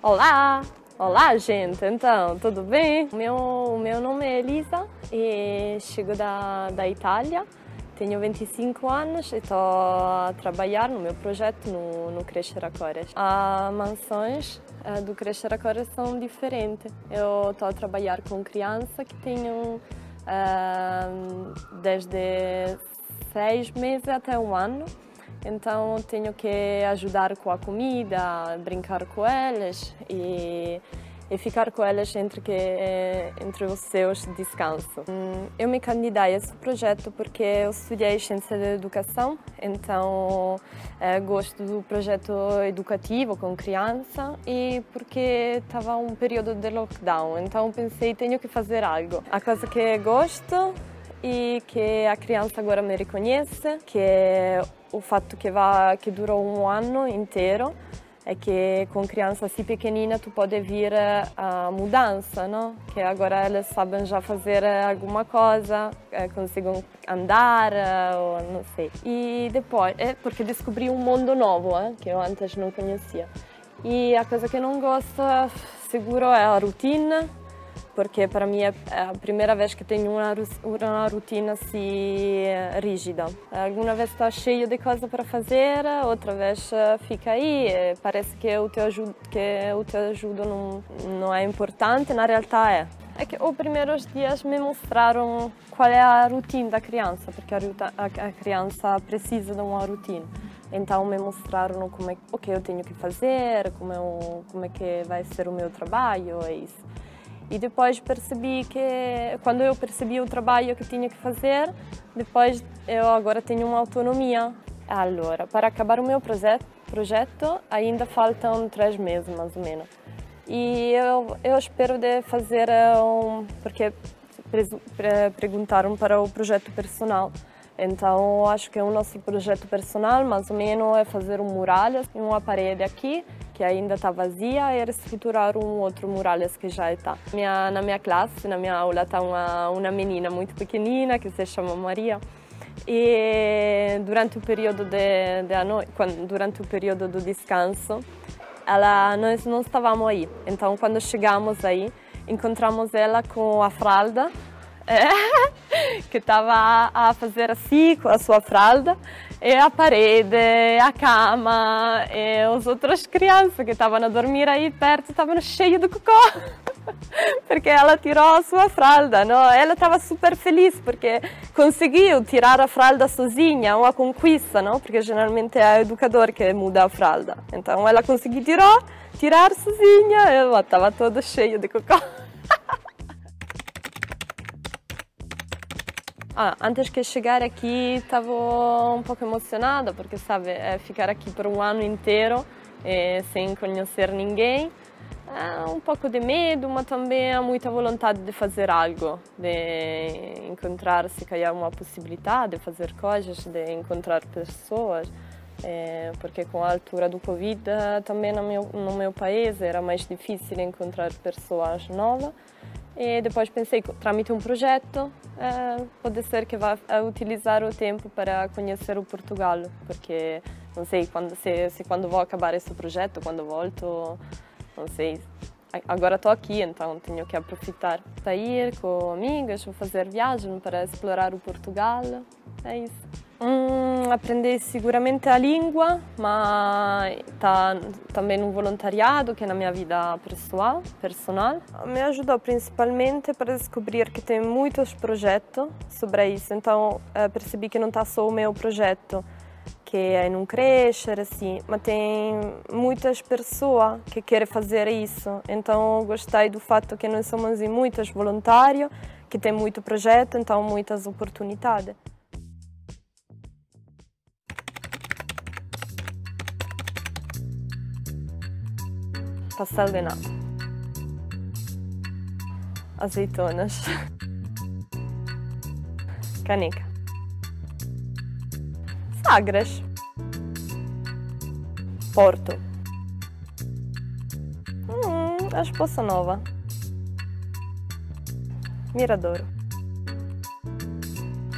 Olá! Olá, gente! Então, tudo bem? Meu, meu nome é Elisa e chego da, da Itália. Tenho 25 anos e estou a trabalhar no meu projeto no, no Crescer a Cores. As mansões uh, do Crescer a Cores são diferentes. Eu estou a trabalhar com crianças que tenham uh, desde seis meses até um ano então tenho que ajudar com a comida, brincar com elas e, e ficar com elas entre, que, entre os seus descansos. Hum, eu me candidatei a esse projeto porque eu estudei Ciência da Educação, então é, gosto do projeto educativo com criança e porque estava um período de lockdown, então pensei tenho que fazer algo. A coisa que gosto e que a criança agora me reconhece, que é o fato que, vai, que durou um ano inteiro é que com criança assim pequenina tu pode vir a mudança, não? Que agora elas sabem já fazer alguma coisa, eh, conseguem andar eh, ou não sei. E depois, é porque descobri um mundo novo, é? que eu antes não conhecia. E a coisa que não gosto, seguro, é a rotina, porque para mim é a primeira vez que tenho uma, uma rotina assim rígida. Alguma vez está cheio de coisas para fazer, outra vez eh, fica aí. Parece que o teu ajuda, que o teu ajuda não, não é importante, na realidade é. É que os primeiros dias me mostraram qual é a rotina da criança, porque a, criança precisa de uma rotina. Então me mostraram como é, o que eu tenho que fazer, como é, o, como é que vai ser o meu trabalho, é isso. E depois percebi que, quando eu percebi o trabalho que tinha que fazer, depois eu agora tenho uma autonomia. Allora, para acabar o meu projeto, ainda faltam três meses, mais ou menos. E eu, eu espero de fazer um... porque perguntaram para o projeto personal. Então, acho que o nosso projeto personal, mais ou menos, é fazer um mural, uma parede aqui, que ainda está vazia, e reestruturar um outro mural que já está. Minha, na minha classe, na minha aula, está uma, uma menina muito pequenina, que se chama Maria, e durante o período de, de quando, durante o período do descanso, ela, nós não estávamos aí. Então, quando chegamos aí, encontramos ela com a fralda, é, que estava a fazer assim com a sua fralda, e a parede, a cama, e as outras crianças que estavam a dormir aí perto estavam cheias de cocô. porque ela tirou a sua fralda, não? Ela estava super feliz porque conseguiu tirar a fralda sozinha, uma conquista, não? Porque geralmente é o educador que muda a fralda. Então ela conseguiu tirar, tirar sozinha, ela estava toda cheia de cocô. Ah, antes de chegar aqui estava um pouco emocionada porque sabe é ficar aqui por um ano inteiro é, sem conhecer ninguém. É um pouco de medo mas também muita vontade de fazer algo de encontrar se calhar uma possibilidade de fazer coisas de encontrar pessoas. É, porque com a altura do Covid também no meu, no meu país era mais difícil encontrar pessoas novas e depois pensei, tramite um projeto, eh, pode ser que vá utilizar o tempo para conhecer o Portugal, porque não sei quando se, se quando vou acabar esse projeto, quando volto, não sei. Agora estou aqui, então tenho que aproveitar para ir com amigas, vou fazer viagem para explorar o Portugal. É isso. Aprendi seguramente a língua, mas também no voluntariado, que é na minha vida pessoal, personal. Me ajudou principalmente para descobrir que tem muitos projetos sobre isso. Então eh, percebi que não está só o meu projeto, que é não crescer assim, mas tem muitas pessoas que querem fazer isso. Então gostei do fato que nós somos muitos voluntários, que tem muito projeto, então muitas oportunidades. Pastel de nata, azeitonas, caneca, Sagres, Porto, hum, a Esposa Nova, Miradouro,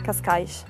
Cascais.